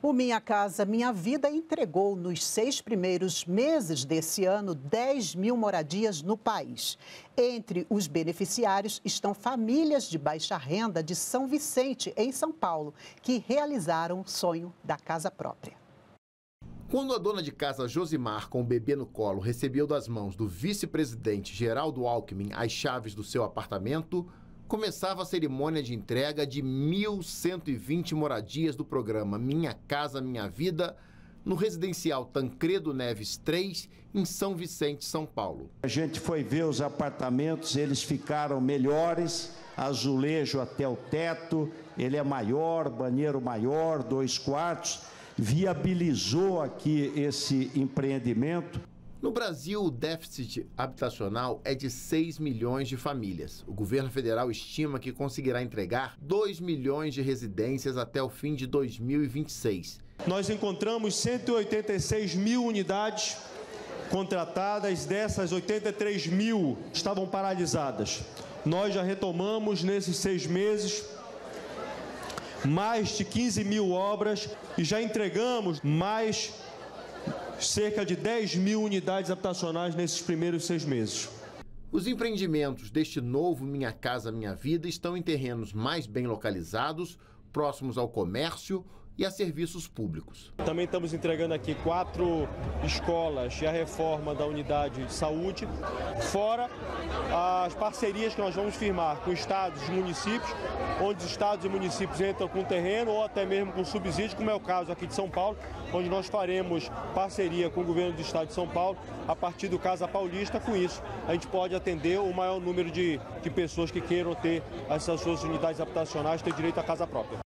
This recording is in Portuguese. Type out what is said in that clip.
O Minha Casa Minha Vida entregou nos seis primeiros meses desse ano 10 mil moradias no país. Entre os beneficiários estão famílias de baixa renda de São Vicente, em São Paulo, que realizaram o sonho da casa própria. Quando a dona de casa Josimar, com o bebê no colo, recebeu das mãos do vice-presidente Geraldo Alckmin as chaves do seu apartamento, começava a cerimônia de entrega de 1.120 moradias do programa Minha Casa Minha Vida, no residencial Tancredo Neves 3, em São Vicente, São Paulo. A gente foi ver os apartamentos, eles ficaram melhores, azulejo até o teto, ele é maior, banheiro maior, dois quartos, viabilizou aqui esse empreendimento. No Brasil, o déficit habitacional é de 6 milhões de famílias. O governo federal estima que conseguirá entregar 2 milhões de residências até o fim de 2026. Nós encontramos 186 mil unidades contratadas, dessas 83 mil estavam paralisadas. Nós já retomamos nesses seis meses mais de 15 mil obras e já entregamos mais cerca de 10 mil unidades habitacionais nesses primeiros seis meses. Os empreendimentos deste novo Minha Casa Minha Vida estão em terrenos mais bem localizados, próximos ao comércio e a serviços públicos. Também estamos entregando aqui quatro escolas e a reforma da unidade de saúde, fora as parcerias que nós vamos firmar com estados e municípios, onde os estados e municípios entram com terreno ou até mesmo com subsídio, como é o caso aqui de São Paulo, onde nós faremos parceria com o governo do estado de São Paulo a partir do Casa Paulista. Com isso, a gente pode atender o maior número de, de pessoas que queiram ter essas suas unidades habitacionais, ter direito à casa própria.